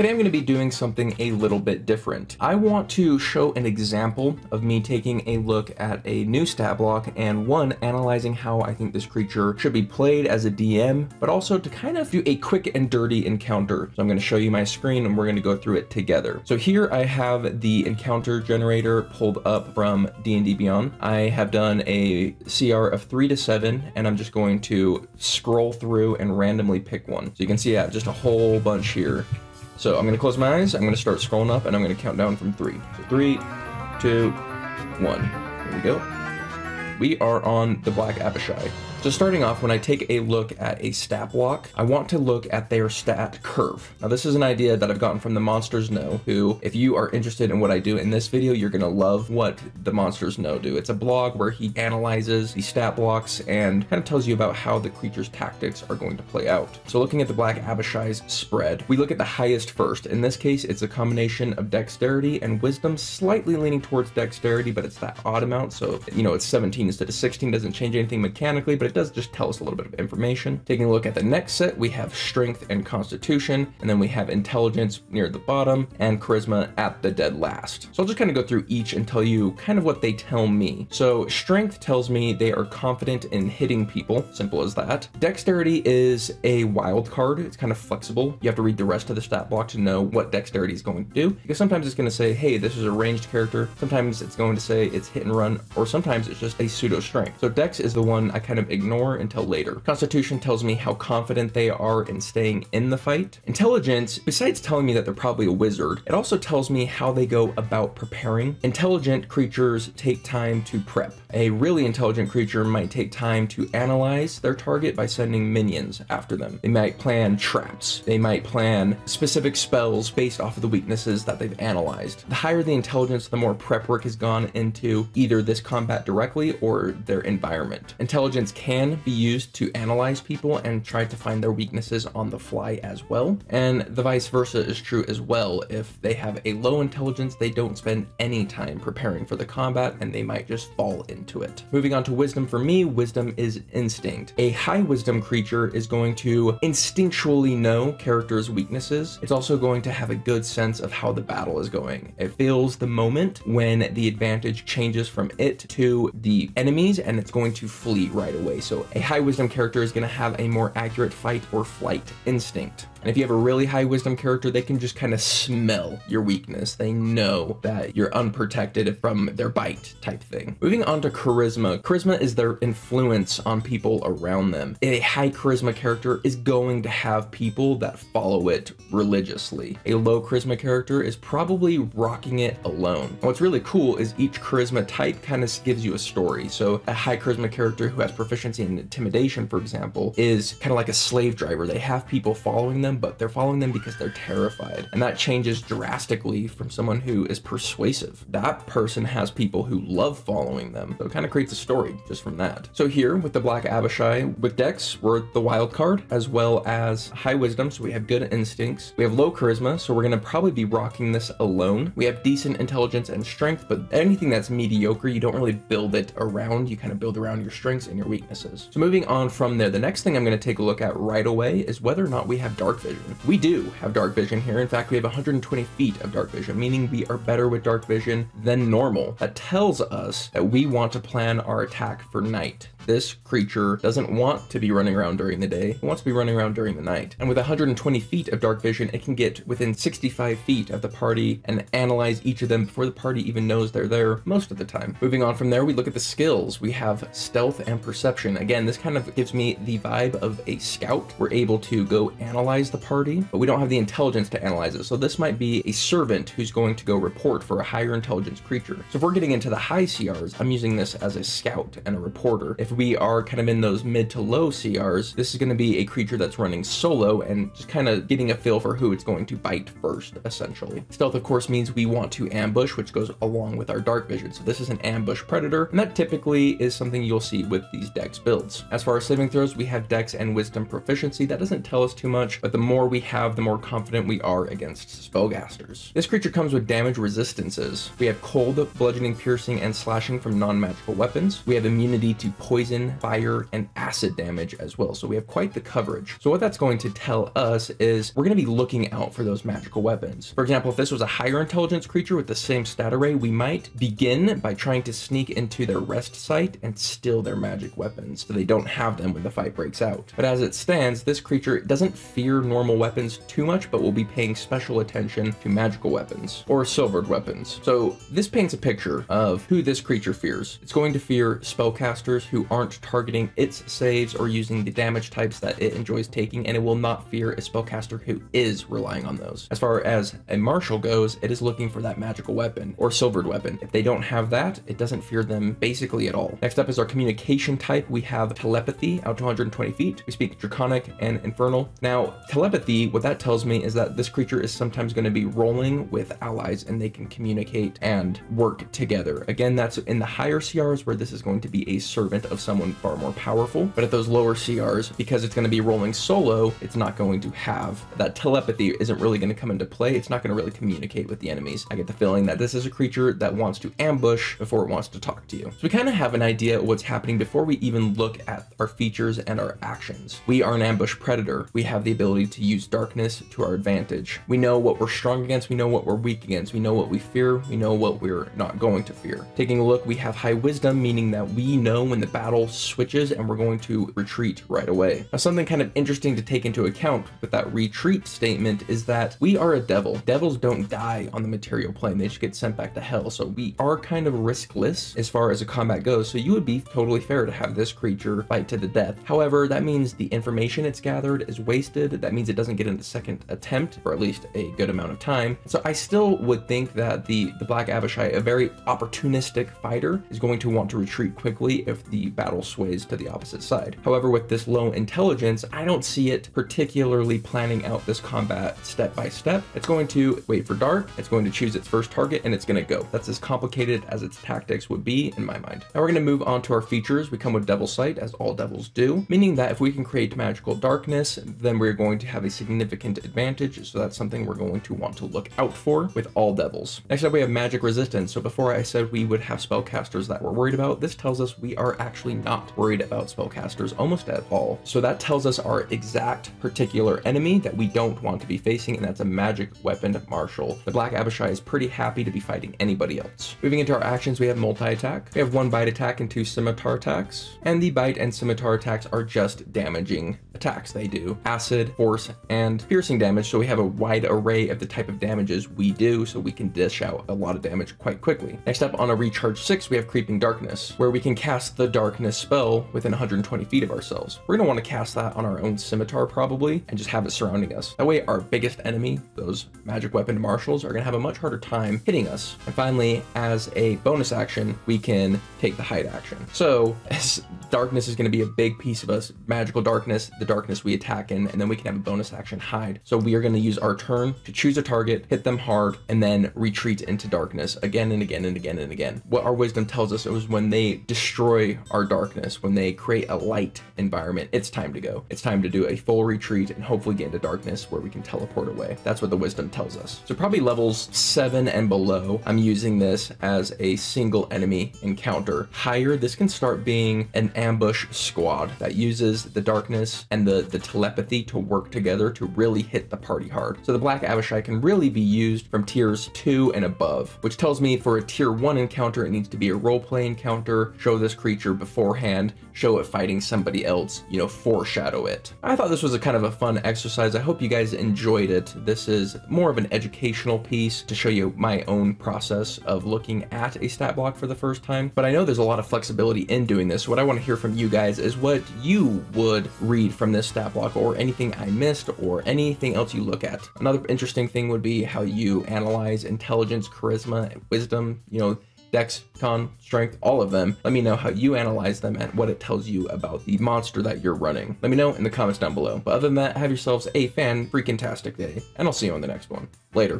Today I'm going to be doing something a little bit different. I want to show an example of me taking a look at a new stat block and one, analyzing how I think this creature should be played as a DM, but also to kind of do a quick and dirty encounter. So I'm going to show you my screen and we're going to go through it together. So here I have the encounter generator pulled up from D&D Beyond. I have done a CR of 3 to 7 and I'm just going to scroll through and randomly pick one. So you can see I have just a whole bunch here. So I'm gonna close my eyes, I'm gonna start scrolling up, and I'm gonna count down from three. So three, two, one. Here we go. We are on the Black Abishai. So starting off, when I take a look at a stat block, I want to look at their stat curve. Now this is an idea that I've gotten from the Monsters Know, who, if you are interested in what I do in this video, you're gonna love what the Monsters Know do. It's a blog where he analyzes the stat blocks and kind of tells you about how the creature's tactics are going to play out. So looking at the Black Abishai's spread, we look at the highest first. In this case, it's a combination of dexterity and wisdom, slightly leaning towards dexterity, but it's that odd amount. So, you know, it's 17 instead of 16, doesn't change anything mechanically, but it does just tell us a little bit of information. Taking a look at the next set, we have strength and constitution, and then we have intelligence near the bottom and charisma at the dead last. So I'll just kind of go through each and tell you kind of what they tell me. So strength tells me they are confident in hitting people, simple as that. Dexterity is a wild card. It's kind of flexible. You have to read the rest of the stat block to know what dexterity is going to do, because sometimes it's going to say, hey, this is a ranged character. Sometimes it's going to say it's hit and run, or sometimes it's just a pseudo strength. So dex is the one I kind of ignore until later. Constitution tells me how confident they are in staying in the fight. Intelligence, besides telling me that they're probably a wizard, it also tells me how they go about preparing. Intelligent creatures take time to prep. A really intelligent creature might take time to analyze their target by sending minions after them. They might plan traps. They might plan specific spells based off of the weaknesses that they've analyzed. The higher the intelligence, the more prep work has gone into either this combat directly or their environment. Intelligence can be used to analyze people and try to find their weaknesses on the fly as well. And the vice versa is true as well. If they have a low intelligence, they don't spend any time preparing for the combat and they might just fall into it. Moving on to wisdom for me, wisdom is instinct. A high wisdom creature is going to instinctually know characters' weaknesses. It's also going to have a good sense of how the battle is going. It feels the moment when the advantage changes from it to the enemies and it's going to flee right away. So a high wisdom character is going to have a more accurate fight or flight instinct. And if you have a really high wisdom character, they can just kind of smell your weakness. They know that you're unprotected from their bite type thing. Moving on to charisma. Charisma is their influence on people around them. A high charisma character is going to have people that follow it religiously. A low charisma character is probably rocking it alone. And what's really cool is each charisma type kind of gives you a story. So a high charisma character who has proficiency in intimidation, for example, is kind of like a slave driver. They have people following them them, but they're following them because they're terrified. And that changes drastically from someone who is persuasive. That person has people who love following them. So it kind of creates a story just from that. So here with the Black Abishai, with Dex, we're the wild card, as well as high wisdom, so we have good instincts. We have low charisma, so we're gonna probably be rocking this alone. We have decent intelligence and strength, but anything that's mediocre, you don't really build it around. You kind of build around your strengths and your weaknesses. So moving on from there, the next thing I'm gonna take a look at right away is whether or not we have dark vision. We do have dark vision here. In fact, we have 120 feet of dark vision, meaning we are better with dark vision than normal. That tells us that we want to plan our attack for night. This creature doesn't want to be running around during the day, it wants to be running around during the night. And with 120 feet of dark vision, it can get within 65 feet of the party and analyze each of them before the party even knows they're there most of the time. Moving on from there, we look at the skills. We have stealth and perception. Again, this kind of gives me the vibe of a scout. We're able to go analyze the party, but we don't have the intelligence to analyze it. So this might be a servant who's going to go report for a higher intelligence creature. So if we're getting into the high CRs, I'm using this as a scout and a reporter. If we are kind of in those mid to low CRs, this is going to be a creature that's running solo and just kind of getting a feel for who it's going to bite first, essentially. Stealth, of course, means we want to ambush, which goes along with our dark vision. So this is an ambush predator, and that typically is something you'll see with these dex builds. As far as saving throws, we have dex and wisdom proficiency. That doesn't tell us too much, but the more we have, the more confident we are against spellcasters. This creature comes with damage resistances. We have cold, bludgeoning, piercing, and slashing from non-magical weapons. We have immunity to poison poison, fire, and acid damage as well. So we have quite the coverage. So what that's going to tell us is we're going to be looking out for those magical weapons. For example, if this was a higher intelligence creature with the same stat array, we might begin by trying to sneak into their rest site and steal their magic weapons so they don't have them when the fight breaks out. But as it stands, this creature doesn't fear normal weapons too much, but will be paying special attention to magical weapons or silvered weapons. So this paints a picture of who this creature fears. It's going to fear spellcasters who aren't targeting its saves or using the damage types that it enjoys taking, and it will not fear a spellcaster who is relying on those. As far as a martial goes, it is looking for that magical weapon or silvered weapon. If they don't have that, it doesn't fear them basically at all. Next up is our communication type. We have telepathy out to 120 feet. We speak draconic and infernal. Now, telepathy, what that tells me is that this creature is sometimes going to be rolling with allies and they can communicate and work together. Again, that's in the higher CRs where this is going to be a servant of someone far more powerful. But at those lower CRs, because it's going to be rolling solo, it's not going to have that telepathy isn't really going to come into play. It's not going to really communicate with the enemies. I get the feeling that this is a creature that wants to ambush before it wants to talk to you. So we kind of have an idea of what's happening before we even look at our features and our actions. We are an ambush predator. We have the ability to use darkness to our advantage. We know what we're strong against. We know what we're weak against. We know what we fear. We know what we're not going to fear. Taking a look, we have high wisdom, meaning that we know when the battle switches and we're going to retreat right away. Now, something kind of interesting to take into account with that retreat statement is that we are a devil. Devils don't die on the material plane. They just get sent back to hell. So we are kind of riskless as far as a combat goes. So you would be totally fair to have this creature fight to the death. However, that means the information it's gathered is wasted. That means it doesn't get into second attempt for at least a good amount of time. So I still would think that the, the Black Abishai, a very opportunistic fighter, is going to want to retreat quickly if the battle sways to the opposite side. However, with this low intelligence, I don't see it particularly planning out this combat step by step. It's going to wait for dark, it's going to choose its first target, and it's going to go. That's as complicated as its tactics would be in my mind. Now we're going to move on to our features. We come with Devil Sight, as all devils do, meaning that if we can create magical darkness, then we're going to have a significant advantage. So that's something we're going to want to look out for with all devils. Next up, we have magic resistance. So before I said we would have spellcasters that we're worried about, this tells us we are actually not worried about spellcasters almost at all. So that tells us our exact particular enemy that we don't want to be facing, and that's a magic weapon martial. The Black Abishai is pretty happy to be fighting anybody else. Moving into our actions, we have multi-attack. We have one bite attack and two scimitar attacks. And the bite and scimitar attacks are just damaging attacks. They do acid, force, and piercing damage. So we have a wide array of the type of damages we do, so we can dish out a lot of damage quite quickly. Next up on a recharge six, we have creeping darkness, where we can cast the darkness spell within 120 feet of ourselves. We're gonna want to cast that on our own scimitar probably, and just have it surrounding us. That way our biggest enemy, those magic weapon martials, are gonna have a much harder time hitting us. And finally, as a bonus action, we can take the hide action. So as darkness is gonna be a big piece of us, magical darkness, the darkness we attack in, and then we can have a bonus action hide. So we are gonna use our turn to choose a target, hit them hard, and then retreat into darkness again and again and again and again. What our wisdom tells us is when they destroy our darkness, when they create a light environment, it's time to go. It's time to do a full retreat and hopefully get into darkness where we can teleport away. That's what the wisdom tells us. So probably levels seven and below, I'm using this as a single enemy encounter. Higher, this can start being an ambush squad that uses the darkness and the, the telepathy to work together to really hit the party hard. So the Black Abishai can really be used from tiers two and above, which tells me for a tier one encounter, it needs to be a roleplay encounter, show this creature beforehand, show it fighting somebody else, you know, foreshadow it. I thought this was a kind of a fun exercise. I hope you guys enjoyed it. This is more of an educational piece to show you my own process of looking at a stat block for the first time, but I know there's a lot of flexibility in doing this. What I want to hear from you guys is what you would read from this stat block or anything I missed or anything else you look at. Another interesting thing would be how you analyze intelligence, charisma, wisdom, you know, dex, con, strength, all of them. Let me know how you analyze them and what it tells you about the monster that you're running. Let me know in the comments down below. But other than that, have yourselves a fan freaking tastic day, and I'll see you on the next one. Later.